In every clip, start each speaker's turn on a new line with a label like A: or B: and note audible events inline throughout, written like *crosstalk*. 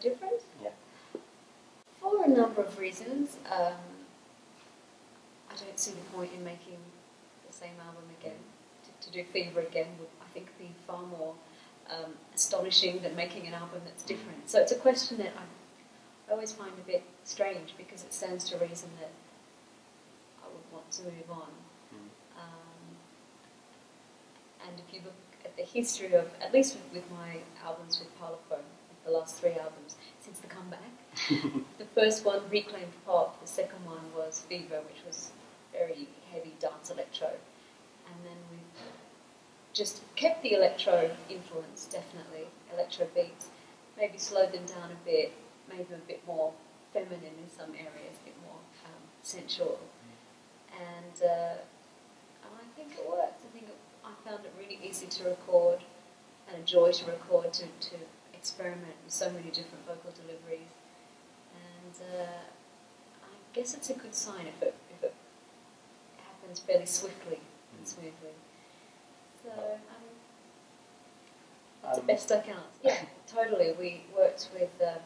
A: different?
B: Yeah.
A: For a number of reasons. Um, I don't see the point in making the same album again. To, to do Fever again would, I think, be far more um, astonishing than making an album that's different. So it's a question that I, I always find a bit strange because it stands to reason that I would want to move on.
B: Mm.
A: Um, and if you look at the history of, at least with, with my albums with Parlophone, the last three albums, since the comeback, *laughs* the first one, Reclaimed Pop, the second one was Fever, which was very heavy dance electro. And then we've just kept the electro influence, definitely, electro beats, maybe slowed them down a bit, made them a bit more feminine in some areas, a bit more um, sensual. And, uh, and I think it worked. I think it, I found it really easy to record and a joy to record, to, to experiment with so many different vocal deliveries. And uh, I guess it's a good sign if it, if it happens fairly swiftly and smoothly. So um, that's the
B: Um,
A: best I can. Yeah, *coughs* totally. We worked with um,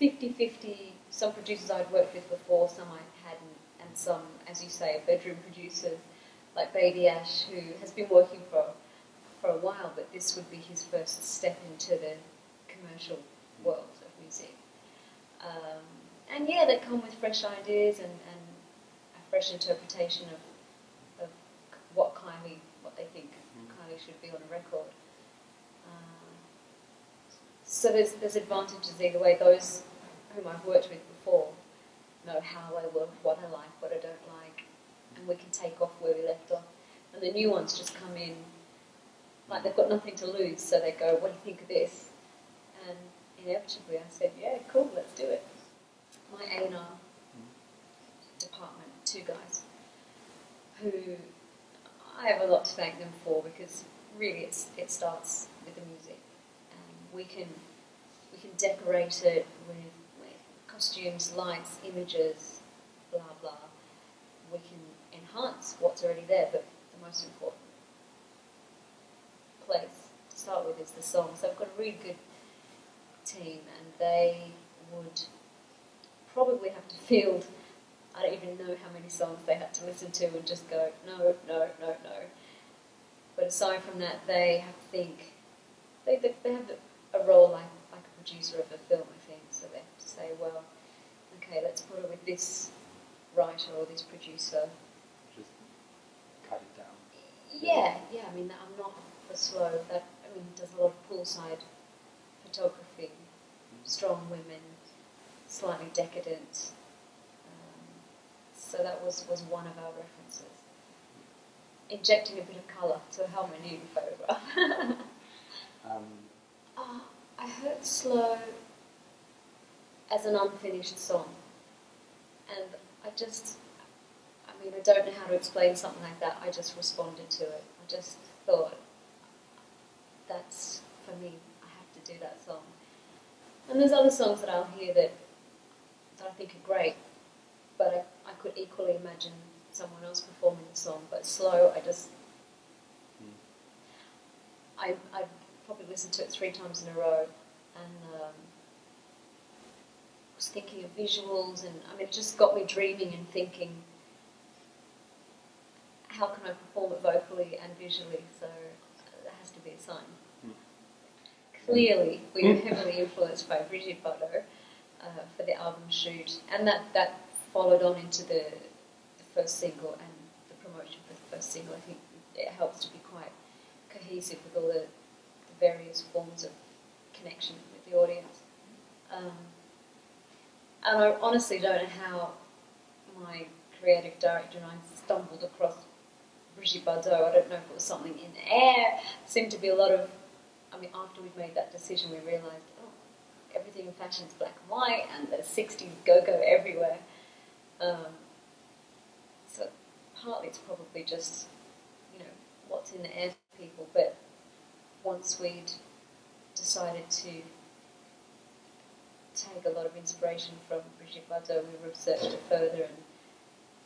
A: 50-50, some producers I'd worked with before, some I hadn't, and some, as you say, bedroom producers like Baby Ash, who has been working for for a while, but this would be his first step into the commercial world of music. Um, and yeah, they come with fresh ideas and, and a fresh interpretation of, of what Kylie, what they think Kylie should be on a record. Um, so there's, there's advantages either way. Those whom I've worked with before know how I work, what I like, what I don't like, and we can take off where we left off. And the new ones just come in like they've got nothing to lose, so they go, "What do you think of this?" And inevitably, I said, "Yeah, cool, let's do it." My A&R mm-hmm. department, two guys, who I have a lot to thank them for because really it's, it starts with the music. And we can we can decorate it with, with costumes, lights, images, blah blah. We can enhance what's already there, but the most important start with is the song. So I've got a really good team, and they would probably have to field. I don't even know how many songs they had to listen to and just go no, no, no, no. But aside from that, they have to think. They, they, they have a role like like a producer of a film, I think. So they have to say, well, okay, let's put it with this writer or this producer.
B: Just cut it down.
A: Yeah, yeah. I mean, I'm not for slow. That I mean, does a lot of poolside photography, strong women, slightly decadent. Um, so that was was one of our references. Injecting a bit of colour to a Helmut Newton photograph. *laughs*
B: Um,
A: oh, I heard slow as an unfinished song, and I just. I mean, I don't know how to explain something like that. I just responded to it. I just thought, that's for me. I have to do that song. And there's other songs that I'll hear that that I think are great, but I, I could equally imagine someone else performing the song. But slow, I just
B: mm,
A: I I probably listened to it three times in a row, and um, was thinking of visuals, and I mean, it just got me dreaming and thinking. How can I perform it vocally and visually? So that has to be a sign. Clearly, we were heavily influenced by Brigitte Bardot uh, for the album shoot, and that, that followed on into the, the first single and the promotion for the first single. I think it helps to be quite cohesive with all the, the various forms of connection with the audience. Um, and I honestly don't know how my creative director and I stumbled across Brigitte Bardot. I don't know if it was something in the air. Seemed to be a lot of. I mean, after we'd made that decision, we realised, oh, everything in fashion is black and white, and the '60s go-go everywhere. Um, so partly it's probably just, you know, what's in the air for people. But once we'd decided to take a lot of inspiration from Brigitte Bardot, we researched it further, and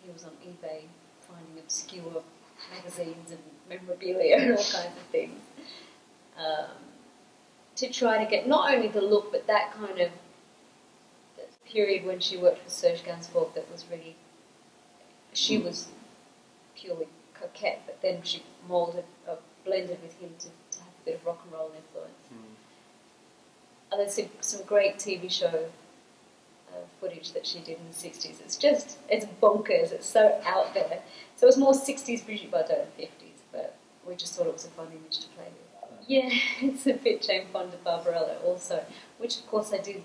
A: he was on eBay finding obscure magazines and memorabilia and all kinds of things. Um, to try to get not only the look but that kind of that period when she worked with Serge Gainsbourg that was really she was purely coquette, but then she molded, uh, blended with him to, to have a bit of rock and roll influence.
B: Mm.
A: And there's some, great TV show uh, footage that she did in the 60s. It's just, it's bonkers. It's so out there. So it's more 60s Brigitte Bardot than 50s, but we just thought it was a fun image to play with. Yeah, *laughs* it's a bit Jane Fonda Barbarella also, which of course I did,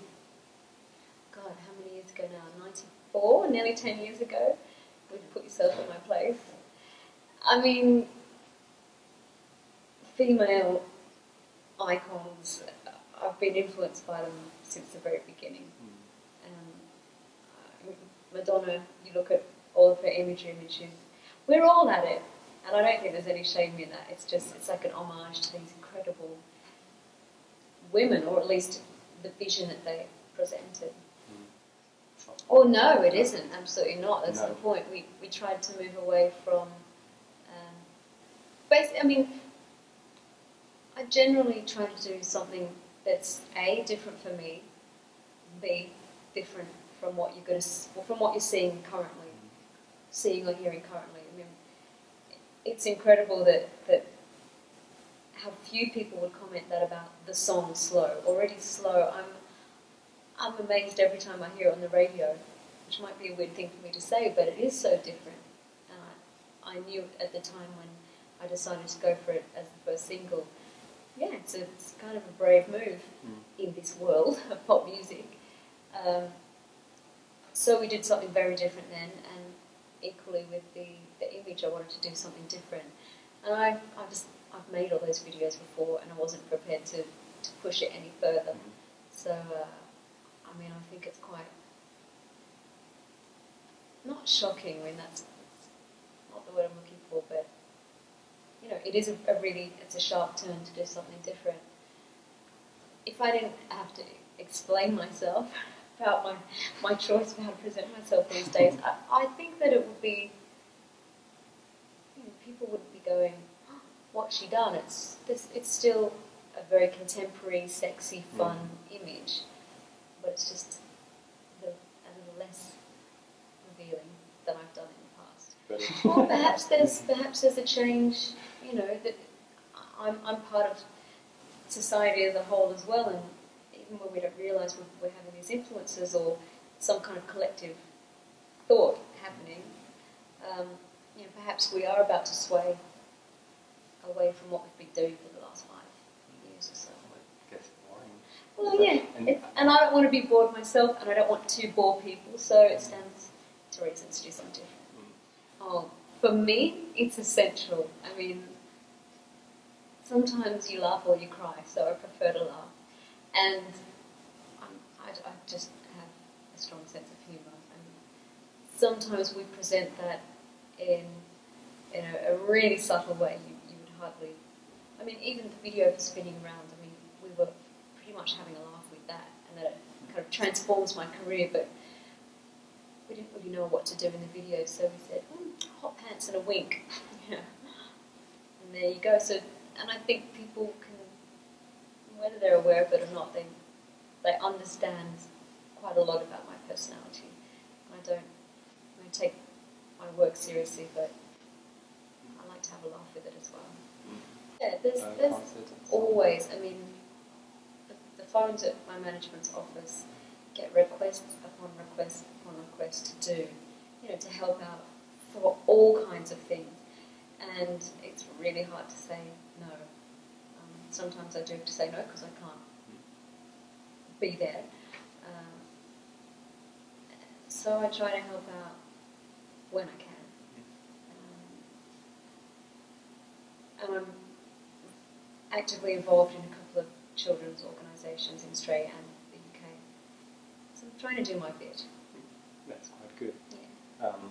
A: God, how many years ago now? 94, nearly 10 years ago. Would you put yourself in my place? I mean, female icons, I've been influenced by them since the very beginning.
B: Mm.
A: Um, Madonna, you look at all of her imagery and she's, we're all at it. And I don't think there's any shame in that. It's just, it's like an homage to these incredible women, or at least the vision that they presented.
B: Mm.
A: Oh no, it isn't. Absolutely not. That's
B: No.
A: the point. We we tried to move away from. Um, basi- I mean, I generally try to do something that's a different for me, b different from what you're going to well, from what you're seeing currently, seeing or hearing currently. I mean, it's incredible that that how few people would comment that about the song "Slow." Already slow. I'm I'm amazed every time I hear it on the radio, which might be a weird thing for me to say, but it is so different. And I, I knew at the time when I decided to go for it as the first single. Yeah, it's, a, it's kind of a brave move
B: Mm.
A: in this world *laughs* of pop music. Um, so we did something very different then, and equally with the, the image, I wanted to do something different. And I, I just I've made all those videos before, and I wasn't prepared to, to push it any further.
B: Mm.
A: So, uh, I mean, I think it's quite not shocking. I mean, that's, that's not the word I'm looking for, but you know, it is a, a really it's a sharp turn to do something different. If I didn't have to explain myself *laughs* about my my choice of how to present myself these days, *laughs* I, I think that it would be you know, people wouldn't be going, "Oh, "What's she done?" It's this. It's still a very contemporary, sexy, fun image, but it's just a little, a little less revealing than I've done in the past. *laughs* Or perhaps there's perhaps there's a change. You know that I'm I'm part of society as a whole as well, and even when we don't realise we're, we're having these influences or some kind of collective thought happening, um, you know, perhaps we are about to sway away from what we've been doing for the last five years or so.
B: gets boring.
A: Well, yeah,
B: and-
A: it's, and I don't want to be bored myself, and I don't want to bore people, so it stands to reason to do something different.
B: Mm.
A: Oh, for me, it's essential. I mean, sometimes you laugh or you cry, so I prefer to laugh. And I'm, I, I just have a strong sense of humour. And sometimes we present that in, in a, a really subtle way. Hardly. I mean, even the video for spinning around, I mean, we were pretty much having a laugh with that, and that it kind of transforms my career, but we didn't really know what to do in the video, so we said, mm, hot pants and a wink. *laughs* Yeah. And there you go. So, and I think people can, whether they're aware of it or not, they they understand quite a lot about my personality. I don't, I take my work seriously, but I like to have a laugh with it as well. Yeah, there's
B: Uh,
A: there's
B: concerts and so on.
A: always. I mean, the, the phones at my management's office get requests upon request upon request to do, you know, to help out for all kinds of things. And it's really hard to say no. Um, sometimes I do have to say no because I can't be there. Um, so I try to help out when I can. Um, and I'm actively involved in a couple of children's organisations in Australia and the UK. So I'm trying to do my bit.
B: That's quite good.
A: Yeah.
B: Um,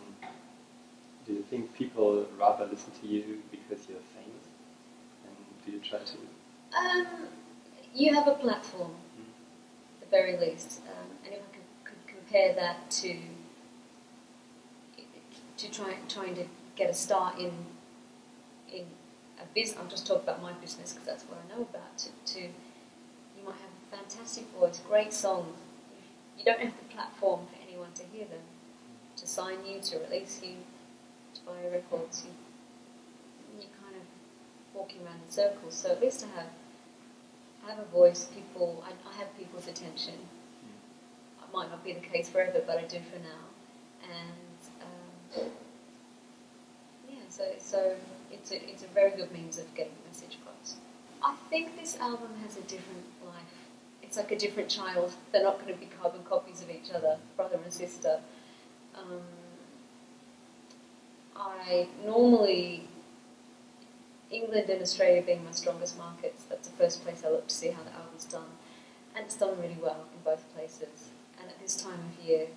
B: do you think people rather listen to you because you're famous? And do you try to?
A: Um, you have a platform, at the very least, um, and if I could, could compare that to to try, trying to get a start in in a business. I'm just talking about my business because that's what I know about. To, to you might have fantastic voice, great songs. You don't have the platform for anyone to hear them, to sign you, to release you, to buy your records. You, you're kind of walking around in circles. So at least I have, I have a voice. People, I, I have people's attention. It might not be the case forever, but I do for now. And um, so so it's a it's a very good means of getting the message across. I think this album has a different life. It's like a different child. They're not going to be carbon copies of each other, brother and sister. Um, I normally, England and Australia being my strongest markets, that's the first place I look to see how the album's done. And it's done really well in both places. And at this time of year,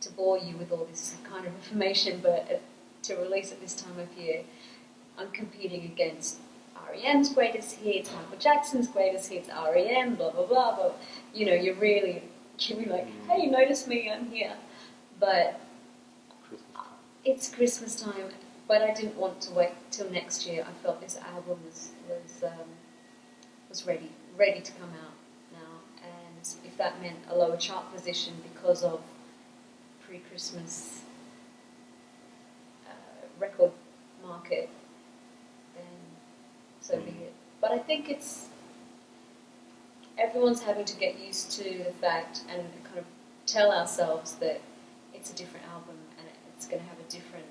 A: to bore you with all this kind of information, but to release at this time of year, I'm competing against REM's greatest hits, Michael Jackson's greatest hits, REM, blah blah blah. blah. You know, you're really, you're like, hey, notice me, I'm here. But
B: Christmas
A: it's Christmas time, but I didn't want to wait till next year. I felt this album was was um, was ready, ready to come out now. And if that meant a lower chart position because of pre-Christmas record market, then so be it. But I think it's everyone's having to get used to the fact and kind of tell ourselves that it's a different album and it's going to have a different,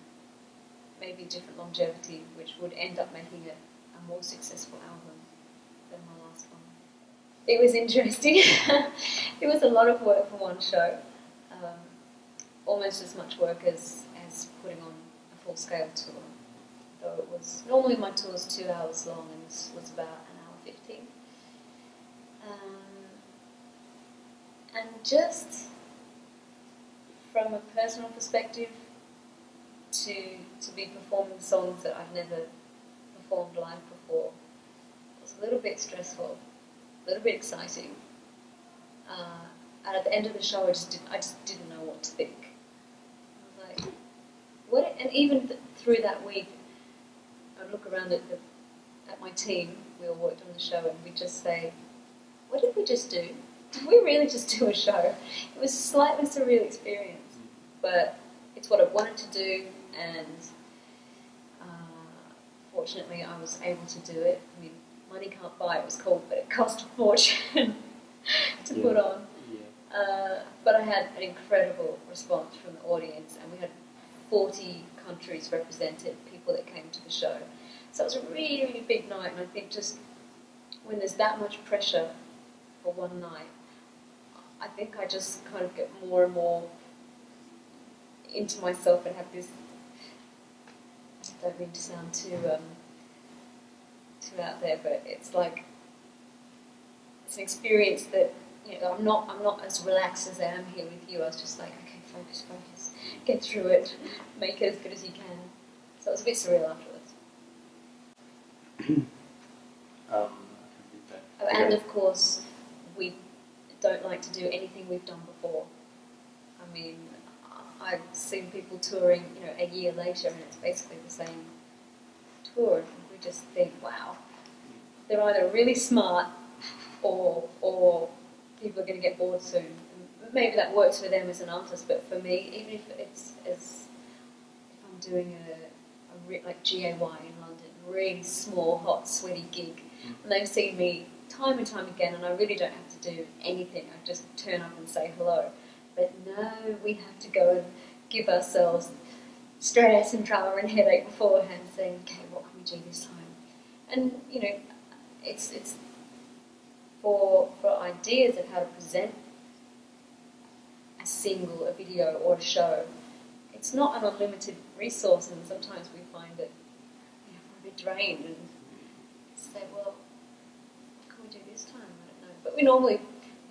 A: maybe different longevity, which would end up making it a more successful album than my last one. It was interesting. *laughs* it was a lot of work for one show, um, almost as much work as, as putting on a full scale tour. Though it was normally my tour is two hours long, and this was about an hour fifteen. Um, and just from a personal perspective, to to be performing songs that I've never performed live before was a little bit stressful, a little bit exciting. Uh, and at the end of the show, I just did, I just didn't know what to think. I was like, what? And even th- through that week, I'd look around at the at my team. We all worked on the show, and we'd just say, "What did we just do? *laughs* Did we really just do a show?" It was a slightly surreal experience, but it's what I wanted to do, and uh, fortunately, I was able to do it. I mean, money can't buy. It was cool, but it cost a fortune *laughs* to
B: Yeah.
A: put on.
B: Yeah.
A: Uh, but I had an incredible response from the audience, and we had 40 countries represented, people that came to the show. So it was a really, really big night, and I think just when there's that much pressure for one night, I think I just kind of get more and more into myself and have this. I don't mean to sound too um, too out there, but it's like it's an experience that you know I'm not I'm not as relaxed as I am here with you. I was just like, okay, focus, focus, get through it, *laughs* make it as good as you can. So it was a bit surreal afterwards. *clears throat*
B: Um, I can read that.
A: Oh, and of course, we don't like to do anything we've done before. I mean, I've seen people touring, you know, a year later, and it's basically the same tour, we just think, wow, they're either really smart, or or people are going to get bored soon. And maybe that works for them as an artist, but for me, even if it's as if I'm doing a, a like G-A-Y in London, really small, hot, sweaty gig, mm. and they've seen me time and time again, and I really don't have to do anything. I just turn up and say hello. But no, we have to go and give ourselves stress and drama and headache beforehand, saying, okay, what can we do this time? And you know, it's it's for for ideas of how to present a single, a video, or a show. It's not an unlimited resource, and sometimes we find that you know, we're a bit drained and say, well, what can we do this time? I don't know. But we normally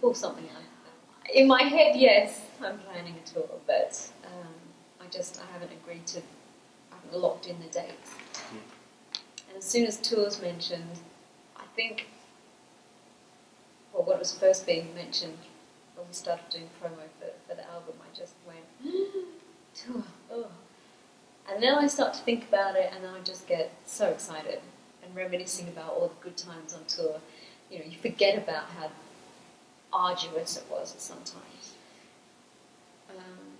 A: pull something out. In my head, yes, I'm planning a tour, but um, I just I haven't agreed to, I haven't locked in the dates. And as soon as tours mentioned, I think, what was first being mentioned when we started doing promo for, for the album, I just went, *gasps* tour, oh. And then I start to think about it, and I just get so excited and reminiscing about all the good times on tour. You know, you forget about how arduous it was sometimes. Um,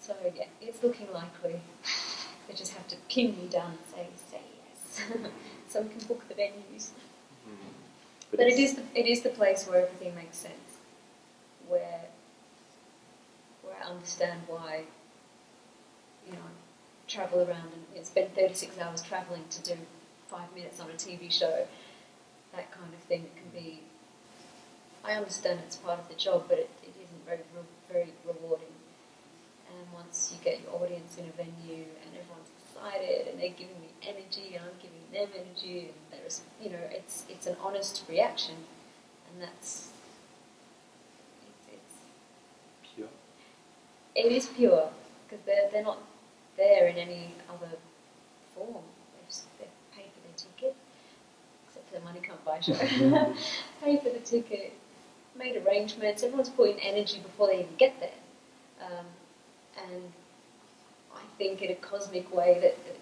A: so yeah, it's looking likely. *laughs* They just have to pin me down and say, say yes, *laughs* so we can book the venues.
B: Mm.
A: But, it
B: it
A: is the, it is the place where everything makes sense, where where I understand why you know I travel around and spend 36 hours traveling to do five minutes on a TV show, that kind of thing. It can be. I understand it's part of the job, but it, it isn't very very rewarding. And once you get your audience in a venue and everyone's excited and they're giving me energy and I'm giving them energy and there's you know it's it's an honest reaction and that's it's, it's
B: pure.
A: it is pure because they're they're not there in any other form. They've, they've paid for their ticket, except for the money can't buy show. *laughs* *laughs* paid for the ticket, made arrangements. Everyone's put in energy before they even get there, um, and I think in a cosmic way that, that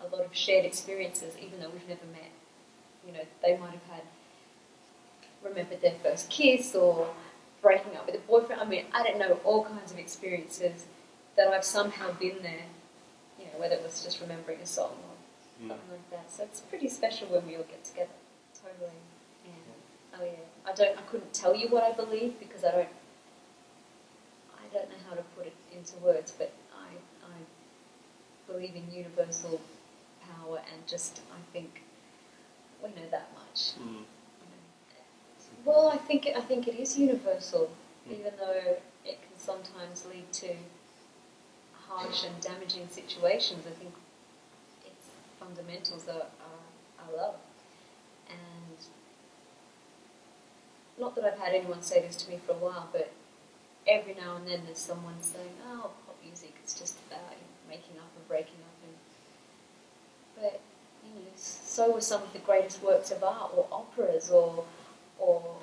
A: a lot of shared experiences, even though we've never met. You know, they might have had remembered their first kiss or breaking up with a boyfriend. I mean, I don't know, all kinds of experiences that I've somehow been there, you know, whether it was just remembering a song or
B: Mm.
A: something like that. So it's pretty special when we all get together. Totally. Yeah. Oh yeah. I don't I couldn't tell you what I believe because I don't I don't know how to put it into words, but I I believe in universal and just I think we know that much.
B: Mm.
A: you know. Well, I think I think it is universal,
B: Mm.
A: even though it can sometimes lead to harsh and damaging situations. I think its fundamentals are, are, are love, and not that I've had anyone say this to me for a while, but every now and then there's someone saying, "Oh, pop music, it's just about you know, making up and breaking up," and but you know, so were some of the greatest works of art, or operas, or or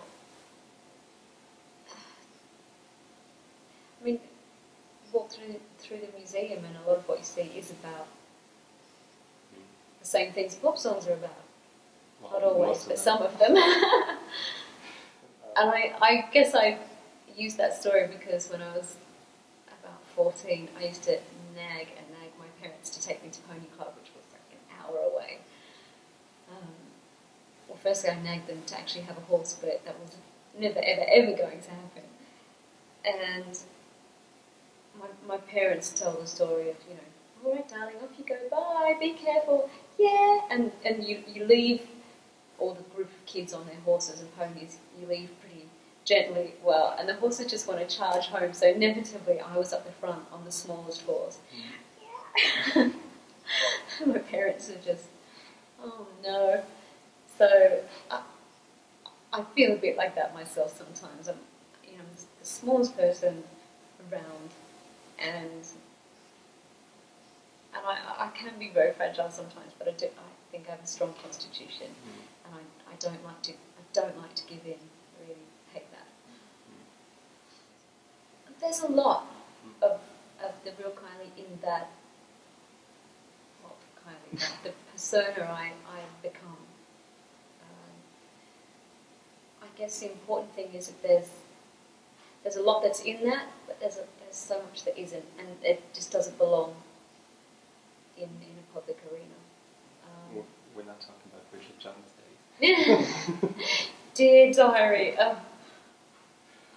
A: I mean, walk through through the museum, and a lot of what you see is about
B: Mm.
A: the same things pop songs are about.
B: Well,
A: Not always, but
B: them.
A: some of them. *laughs* and I, I guess I used that story because when I was about 14, I used to nag and nag my parents to take me to Pony Club, which was like an hour away. Well, firstly, I nagged them to actually have a horse, but that was never, ever, ever going to happen. And my, my parents tell the story of, you know, all right, darling, off you go, bye, be careful, yeah. And, and you, you leave all the group of kids on their horses and ponies, you leave pretty gently, well, and the horses just want to charge home, so inevitably I was up the front on the smallest horse. Yeah. Mm. *laughs* my parents are just, oh no. So I, I feel a bit like that myself sometimes. I'm, you know, the smallest person around, and and I, I can be very fragile sometimes, but I do. I think I have a strong constitution,
B: Mm.
A: and I, I don't like to. I don't like to give in. I really hate that. There's a lot of of the real Kylie in that. Well, Kylie, the persona I I've become. Um, I guess the important thing is that there's there's a lot that's in that, but there's a, there's so much that isn't, and it just doesn't belong in in a public arena.
B: We're-
A: Um,
B: We're not talking about Bridget Jones days. *laughs* *laughs*
A: Dear diary, oh,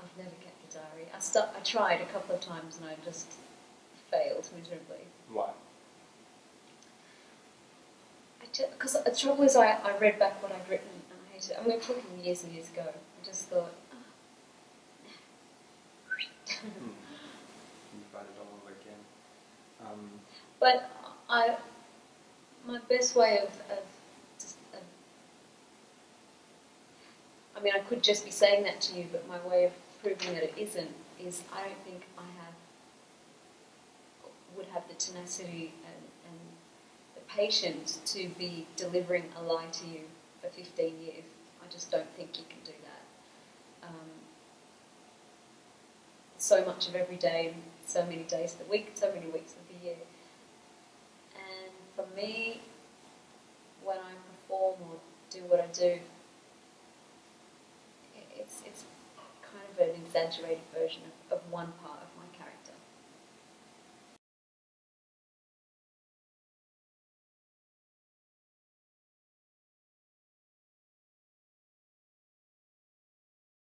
A: I've never kept a diary. I stu- I tried a couple of times and I just failed miserably.
B: Why?
A: Because the trouble is, I, I read back what I'd written and I hated it. I mean, talking years and years ago. I just thought,
B: Hmm. You write it all over again. Um,
A: But I, my best way of, of, just, of, I mean, I could just be saying that to you, but my way of proving that it isn't is I don't think I have, would have the tenacity and, and the patience to be delivering a lie to you for 15 years. I just don't think you can do that. Um, so much of every day, and so many days of the week, so many weeks of the year. And for me, when I perform or do what I do, i- it's kind of an exaggerated version of, of one part